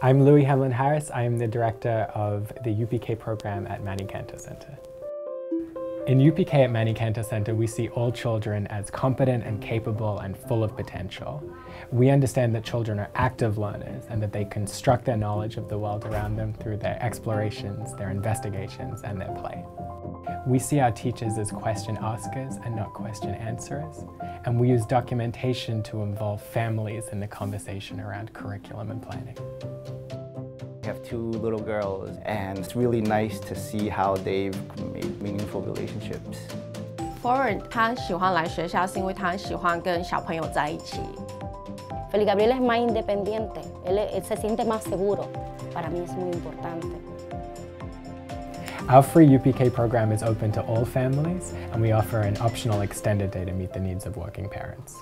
I'm Louis Hamlyn-Harris. I am the director of the UPK program at Manny Cantor Center. In UPK at Manny Cantor Center, we see all children as competent and capable and full of potential. We understand that children are active learners and that they construct their knowledge of the world around them through their explorations, their investigations, and their play. We see our teachers as question askers and not question answerers, and we use documentation to involve families in the conversation around curriculum and planning We have two little girls, and it's really nice to see how they've made meaningful relationships. Forward 他喜欢来学校是因为他喜欢跟小朋友在一起。Feliz Gabriel es más independiente, él, él se siente más seguro. Para mí es muy importante. Our free UPK program is open to all families, and we offer an optional extended day to meet the needs of working parents.